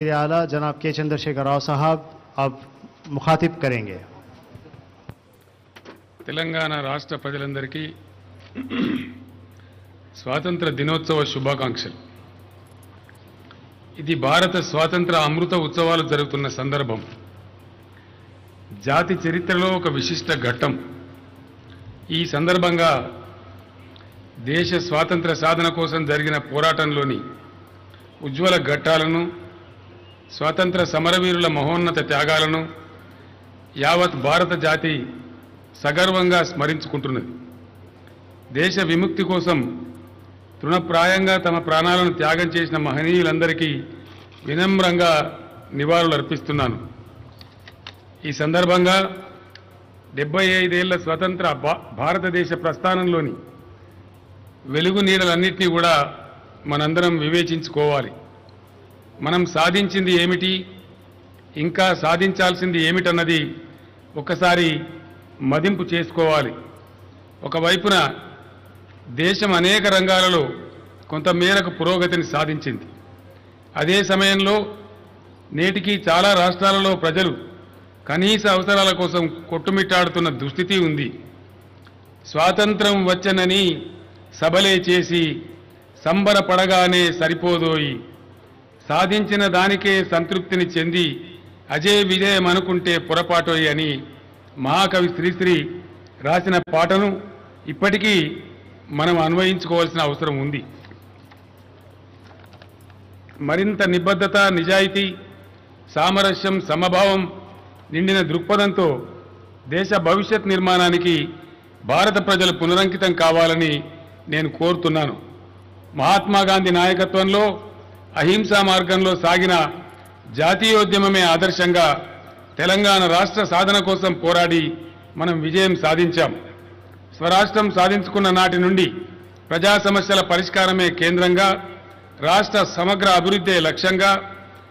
आला जनाब के चंद्रशेखर राव साहब अब मुखातिब करेंगे తెలంగాణ రాష్ట్ర ప్రజలందరికీ స్వాతంత్ర దినోత్సవ శుభాకాంక్షలు ఇది భారత స్వాతంత్ర అమృత ఉత్సవాలు జరుగుతున్న సందర్భం జాతి చరిత్రలో ఒక విశిష్ట ఘట్టం ఈ సందర్భంగా దేశ స్వాతంత్ర సాధన కోసం జరిగిన పోరాటంలోని ఉజ్వల ఘట్టాలను స్వాతంత్ర సమరవీరుల మహోన్నత త్యాగాలను యావత్ భారత జాతి సగర్వంగా స్మరించుకుంటున్నది. దేశ విముక్తి కోసం తృణప్రాయంగా తమ ప్రాణాలను త్యాగం చేసిన మహనీయులందరికీ వినమ్రంగా నివాళులు అర్పిస్తున్నాను ఈ సందర్భంగా డెబ్బై ఐదేళ్ళ స్వతంత్ర భారతదేశ ప్రస్థానంలోని వెలుగు నీడలన్నింటినీ కూడా మనందరం వివేచించుకోవాలి. మనం సాధించింది ఏమిటి? ఇంకా సాధించాల్సింది ఏమిటన్నది ఒకసారి మదింపు చేసుకోవాలి. ఒకవైపున దేశం అనేక రంగాలలో కొంతమేరకు పురోగతిని సాధించింది. అదే సమయంలో నేటికి చాలా రాష్ట్రాలలో ప్రజలు కనీస అవసరాల కోసం కొట్టుమిట్టాడుతున్న దుస్థితి ఉంది. స్వాతంత్రం వచ్చనని సబలే చేసి సంబరపడగానే సరిపోదోయి సాధించిన దానికే సంతృప్తిని చెంది అజయ విజయం అనుకుంటే పొరపాటోయి అని మహాకవి శ్రీశ్రీ రాసిన పాటను ఇప్పటికీ మనం అన్వయించుకోవాల్సిన అవసరం ఉంది. మరింత నిబద్ధత నిజాయితీ సామరస్యం సమభావం నిండిన దృక్పథంతో దేశ భవిష్యత్ నిర్మాణానికి భారత ప్రజలు పునరంకితం కావాలని నేను కోరుతున్నాను. మహాత్మా గాంధీ నాయకత్వంలో అహింసా మార్గంలో సాగిన జాతీయోద్యమమే ఆదర్శంగా తెలంగాణ రాష్ట్ర సాధన కోసం పోరాడి మనం విజయం సాధించాం. స్వరాష్ట్రం సాధించుకున్న నాటి నుండి ప్రజా సమస్యల పరిష్కారమే కేంద్రంగా రాష్ట్ర సమగ్ర అభివృద్ధే లక్ష్యంగా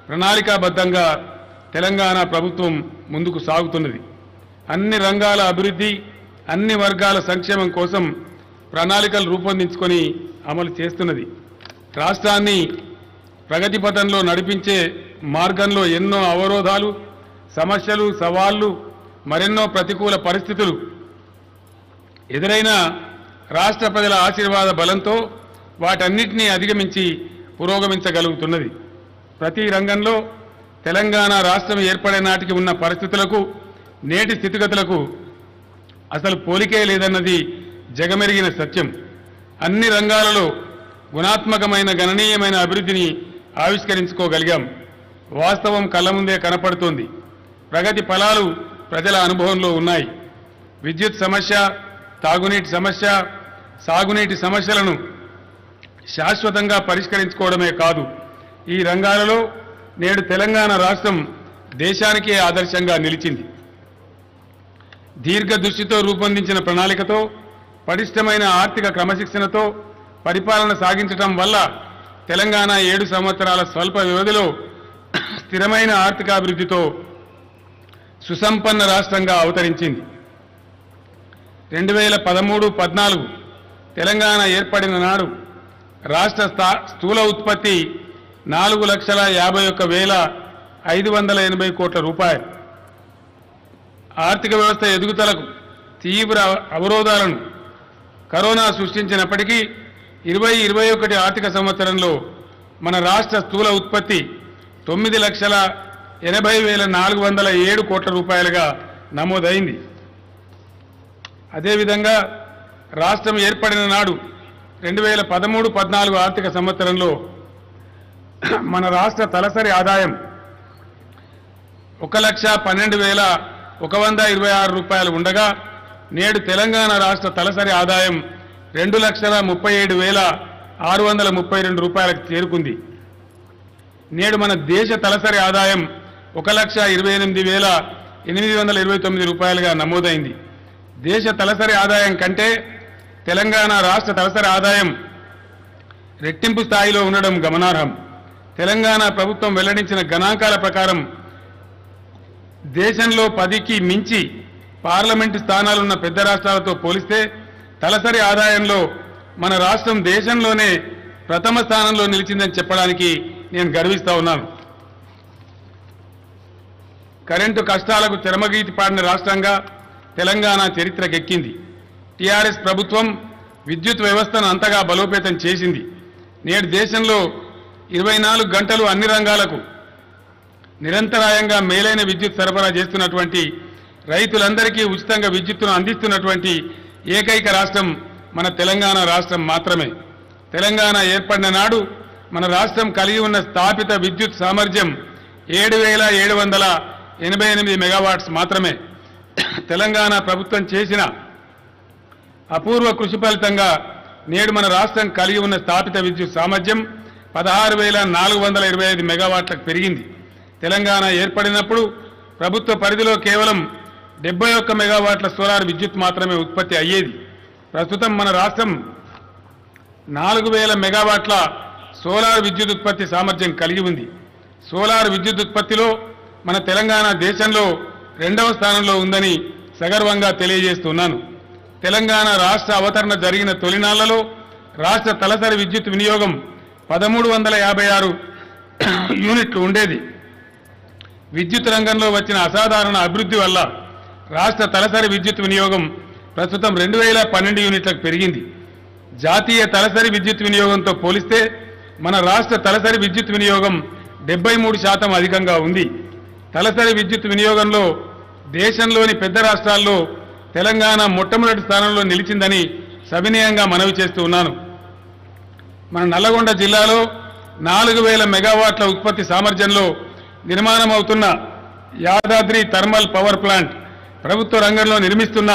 ప్రణాళికాబద్ధంగా తెలంగాణ ప్రభుత్వం ముందుకు సాగుతున్నది. అన్ని రంగాల అభివృద్ధి అన్ని వర్గాల సంక్షేమం కోసం ప్రణాళికలు రూపొందించుకొని అమలు చేస్తున్నది. రాష్ట్రాన్ని ప్రగతి పథంలో నడిపించే మార్గంలో ఎన్నో అవరోధాలు సమస్యలు సవాళ్ళు మరెన్నో ప్రతికూల పరిస్థితులు. ఎదురైన రాష్ట్ర ప్రజల ఆశీర్వాద బలంతో వాటన్నిటినీ అధిగమించి పురోగమించగలుగుతున్నది. ప్రతి రంగంలో తెలంగాణ రాష్ట్రం ఏర్పడే నాటికి ఉన్న పరిస్థితులకు నేటి స్థితిగతులకు అసలు పోలికే లేదన్నది జగమెరిగిన సత్యం. అన్ని రంగాలలో గుణాత్మకమైన గణనీయమైన అభివృద్ధిని ఆవిష్కరించుకోగలిగాం. వాస్తవం కళ్ళ ముందే కనపడుతోంది. ప్రగతి ఫలాలు ప్రజల అనుభవంలో ఉన్నాయి. విద్యుత్ సమస్య తాగునీటి సమస్య సాగునీటి సమస్యలను శాశ్వతంగా పరిష్కరించుకోవడమే కాదు. ఈ రంగాలలో నేడు తెలంగాణ రాష్ట్రం దేశానికే ఆదర్శంగా నిలిచింది. దీర్ఘ దృష్టితో రూపొందించిన ప్రణాళికతో పటిష్టమైన ఆర్థిక క్రమశిక్షణతో పరిపాలన సాగించటం వల్ల తెలంగాణ ఏడు సంవత్సరాల స్వల్ప వ్యవధిలో స్థిరమైన ఆర్థికాభివృద్ధితో సుసంపన్న రాష్ట్రంగా అవతరించింది. రెండు వేల పదమూడు పద్నాలుగు తెలంగాణ ఏర్పడిన నాడు రాష్ట్ర స్థా- స్థూల ఉత్పత్తి నాలుగు లక్షల యాభై ఒక్క వేల ఐదు వందల ఎనభై కోట్ల రూపాయలు. ఆర్థిక వ్యవస్థ ఎదుగుదలకు తీవ్ర అవరోధాలను కరోనా సృష్టించినప్పటికీ ఇరవై ఇరవై ఒకటి ఆర్థిక సంవత్సరంలో మన రాష్ట్ర స్థూల ఉత్పత్తి తొమ్మిది లక్షల ఎనభై వేల నాలుగు వందల ఏడు కోట్ల రూపాయలుగా నమోదైంది. అదేవిధంగా రాష్ట్రం ఏర్పడిన నాడు రెండు వేల పదమూడు పద్నాలుగు ఆర్థిక సంవత్సరంలో మన రాష్ట్ర తలసరి ఆదాయం ఒక లక్ష పన్నెండు వేల ఒక వంద ఇరవై ఆరు రూపాయలు ఉండగా నేడు తెలంగాణ రాష్ట్ర తలసరి ఆదాయం రెండు లక్షల ముప్పై ఏడు వేల ఆరు వందల ముప్పై రెండు రూపాయలకు చేరుకుంది. నేడు మన దేశ తలసరి ఆదాయం ఒక లక్ష ఇరవై ఎనిమిది వేల ఎనిమిది వందల ఇరవై తొమ్మిది రూపాయలుగా నమోదైంది. దేశ తలసరి ఆదాయం కంటే తెలంగాణ రాష్ట్ర తలసరి ఆదాయం రెట్టింపు స్థాయిలో ఉండడం గమనార్హం. తెలంగాణ ప్రభుత్వం వెల్లడించిన గణాంకాల ప్రకారం దేశంలో పదికి మించి పార్లమెంటు స్థానాలున్న పెద్ద రాష్ట్రాలతో పోలిస్తే తలసరి ఆదాయంలో మన రాష్ట్రం దేశంలోనే ప్రథమ స్థానంలో నిలిచిందని చెప్పడానికి నేను గర్విస్తా ఉన్నాను. కరెంటు కష్టాలకు చరమగీతి పాడిన రాష్ట్రంగా తెలంగాణ చరిత్రకెక్కింది టీఆర్ఎస్ ప్రభుత్వం విద్యుత్ వ్యవస్థను అంతగా బలోపేతం చేసింది. నేడు దేశంలో ఇరవై నాలుగు గంటలు అన్ని రంగాలకు నిరంతరాయంగా మేలైన విద్యుత్ సరఫరా చేస్తున్నటువంటి రైతులందరికీ ఉచితంగా విద్యుత్తును అందిస్తున్నటువంటి ఏకైక రాష్ట్రం మన తెలంగాణ రాష్ట్రం మాత్రమే. తెలంగాణ ఏర్పడిన నాడు మన రాష్ట్రం కలిగి ఉన్న స్థాపిత విద్యుత్ సామర్థ్యం ఏడు వేల ఏడు వందల ఎనభై ఎనిమిది మెగావాట్స్ మాత్రమే. తెలంగాణ ప్రభుత్వం చేసిన అపూర్వ కృషి ఫలితంగా నేడు మన రాష్ట్రం కలిగి ఉన్న స్థాపిత విద్యుత్ సామర్థ్యం పదహారు వేల నాలుగు వందల ఇరవై ఐదు మెగావాట్లకు పెరిగింది తెలంగాణ ఏర్పడినప్పుడు ప్రభుత్వ పరిధిలో కేవలం డెబ్బై ఒక్క మెగావాట్ల సోలార్ విద్యుత్ మాత్రమే ఉత్పత్తి అయ్యేది. ప్రస్తుతం మన రాష్ట్రం నాలుగు వేల మెగావాట్ల సోలార్ విద్యుత్ ఉత్పత్తి సామర్థ్యం కలిగి ఉంది. సోలార్ విద్యుత్ ఉత్పత్తిలో మన తెలంగాణ దేశంలో రెండవ స్థానంలో ఉందని సగర్వంగా తెలియజేస్తున్నాను. తెలంగాణ రాష్ట్ర అవతరణ జరిగిన తొలినాళ్ళలో రాష్ట్ర తలసరి విద్యుత్ వినియోగం పదమూడు వందల యాభై ఆరు యూనిట్లు ఉండేది. విద్యుత్ రంగంలో వచ్చిన అసాధారణ అభివృద్ధి వల్ల రాష్ట్ర తలసరి విద్యుత్ వినియోగం ప్రస్తుతం రెండు వేల పన్నెండు యూనిట్లకు పెరిగింది. జాతీయ తలసరి విద్యుత్ వినియోగంతో పోలిస్తే మన రాష్ట్ర తలసరి విద్యుత్ వినియోగం డెబ్బై మూడు శాతం అధికంగా ఉంది. తలసరి విద్యుత్ వినియోగంలో దేశంలోని పెద్ద రాష్ట్రాల్లో తెలంగాణ మొట్టమొదటి స్థానంలో నిలిచిందని సవినయంగా మనవి చేస్తూ ఉన్నాను. మన నల్లగొండ జిల్లాలో నాలుగు వేల మెగావాట్ల ఉత్పత్తి సామర్థ్యంలో నిర్మాణం అవుతున్న యాదాద్రి థర్మల్ పవర్ ప్లాంట్ ప్రభుత్వ రంగంలో నిర్మిస్తున్న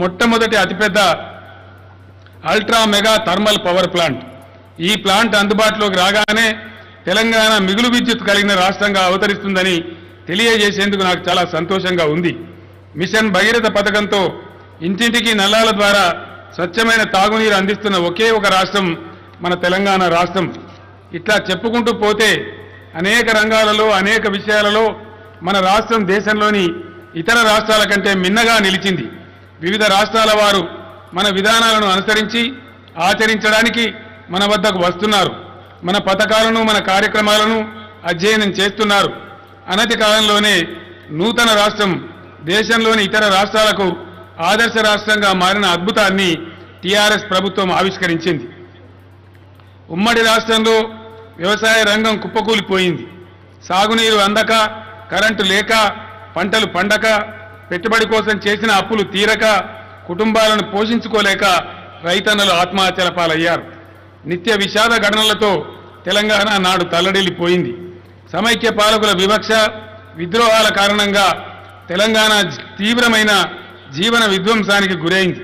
మొట్టమొదటి అతిపెద్ద ultra mega thermal power plant. ఈ ప్లాంట్ అందుబాటులోకి రాగానే తెలంగాణ మిగులు విద్యుత్ కలిగిన రాష్ట్రంగా అవతరిస్తుందని తెలియజేసేందుకు నాకు చాలా సంతోషంగా ఉంది. మిషన్ భగీరథ పథకంతో ఇంటింటికి నల్లాల ద్వారా స్వచ్ఛమైన తాగునీరు అందిస్తున్న ఒకే ఒక రాష్ట్రం మన తెలంగాణ రాష్ట్రం. ఇట్లా చెప్పుకుంటూ పోతే అనేక రంగాలలో అనేక విషయాలలో మన రాష్ట్రం దేశంలోని ఇతర రాష్ట్రాల కంటే మిన్నగా నిలిచింది. వివిధ రాష్ట్రాల వారు మన విధానాలను అనుసరించి ఆచరించడానికి మన వద్దకు వస్తున్నారు. మన పథకాలను మన కార్యక్రమాలను అధ్యయనం చేస్తున్నారు. అనతి కాలంలోనే నూతన రాష్ట్రం దేశంలోని ఇతర రాష్ట్రాలకు ఆదర్శ రాష్ట్రంగా మారిన అద్భుతాన్ని టీఆర్ఎస్ ప్రభుత్వం ఆవిష్కరించింది. ఉమ్మడి రాష్ట్రంలో వ్యవసాయ రంగం కుప్పకూలిపోయింది. సాగునీరు అందక కరెంటు లేక పంటలు పండక పెట్టుబడి కోసం చేసిన అప్పులు తీరక కుటుంబాలను పోషించుకోలేక రైతన్నలు ఆత్మహత్యల పాలయ్యారు. నిత్య విషాద ఘటనలతో తెలంగాణ నాడు తల్లడిల్లిపోయింది. సమైక్య పాలకుల వివక్ష విద్రోహాల కారణంగా తెలంగాణ తీవ్రమైన జీవన విధ్వంసానికి గురైంది.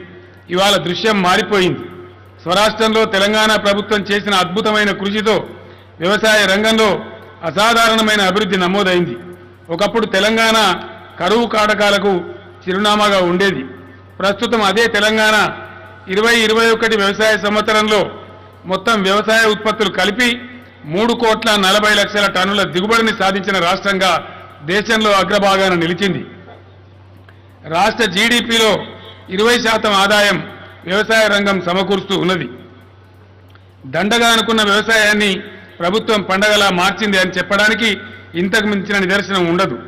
ఇవాళ దృశ్యం మారిపోయింది. స్వరాష్ట్రంలో తెలంగాణ ప్రభుత్వం చేసిన అద్భుతమైన కృషితో వ్యవసాయ రంగంలో అసాధారణమైన అభివృద్ధి నమోదైంది. ఒకప్పుడు తెలంగాణ కరువు కాటకాలకు చిరునామాగా ఉండేది. ప్రస్తుతం అదే తెలంగాణ ఇరవై ఇరవై ఒకటి వ్యవసాయ సంవత్సరంలో మొత్తం వ్యవసాయ ఉత్పత్తులు కలిపి మూడు కోట్ల నలభై లక్షల టన్నుల దిగుబడిని సాధించిన రాష్ట్రంగా దేశంలో అగ్రభాగాన నిలిచింది. రాష్ట్ర జీడిపిలో ఇరవై శాతం ఆదాయం వ్యవసాయ రంగం సమకూరుస్తూ ఉన్నది. దండగా అనుకున్న వ్యవసాయాన్ని ప్రభుత్వం పండగలా మార్చింది అని చెప్పడానికి ఇంతకు మించిన నిదర్శనం ఉండదు.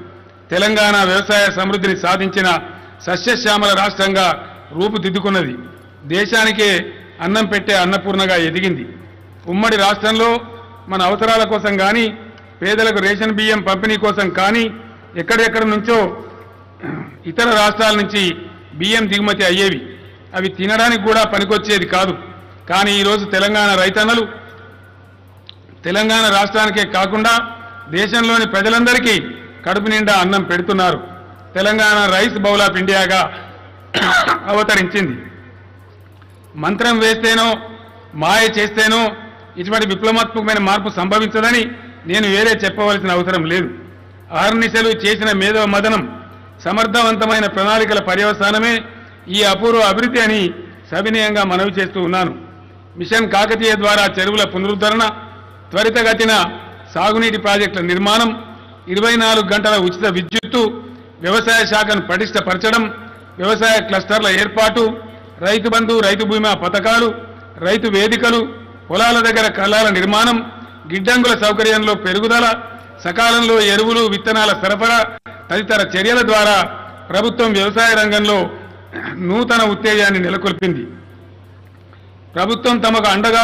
తెలంగాణ వ్యవసాయ సమృద్ధిని సాధించిన సస్యశ్యామల రాష్ట్రంగా రూపుదిద్దుకున్నది. దేశానికే అన్నం పెట్టే అన్నపూర్ణగా ఎదిగింది. ఉమ్మడి రాష్ట్రంలో మన అవసరాల కోసం కానీ పేదలకు రేషన్ బియ్యం పంపిణీ కోసం కానీ ఎక్కడెక్కడి నుంచో ఇతర రాష్ట్రాల నుంచి బియ్యం దిగుమతి అయ్యేవి. అవి తినడానికి కూడా పనికొచ్చేది కాదు. కానీ ఈరోజు తెలంగాణ రైతన్నలు తెలంగాణ రాష్ట్రానికే కాకుండా దేశంలోని ప్రజలందరికీ కడుపు నిండా అన్నం పెడుతున్నారు. తెలంగాణ రైస్ బౌల్ ఆఫ్ ఇండియాగా అవతరించింది. మంత్రం వేస్తేనో మాయ చేస్తేనో ఇటువంటి విప్లవాత్మకమైన మార్పు సంభవించదని నేను వేరే చెప్పవలసిన అవసరం లేదు. ఆర్నిశలు చేసిన మేధవ మదనం సమర్థవంతమైన ప్రణాళికల పర్యవసానమే ఈ అపూర్వ అభివృద్ధి అని సవినయంగా మనవి చేస్తూ ఉన్నాను. మిషన్ కాకతీయ ద్వారా చెరువుల పునరుద్ధరణ త్వరితగతిన సాగునీటి ప్రాజెక్టుల నిర్మాణం ఇరవై నాలుగు గంటల ఉచిత విద్యుత్తు వ్యవసాయ శాఖను పటిష్టపరచడం వ్యవసాయ క్లస్టర్ల ఏర్పాటు రైతు బంధు రైతు బీమా పథకాలు రైతు వేదికలు పొలాల దగ్గర కళాల నిర్మాణం గిడ్డంగుల సౌకర్యంలో పెరుగుదల సకాలంలో ఎరువులు విత్తనాల సరఫరా తదితర చర్యల ద్వారా ప్రభుత్వం వ్యవసాయ రంగంలో నూతన ఉత్తేజాన్ని నెలకొల్పింది. ప్రభుత్వం తమకు అండగా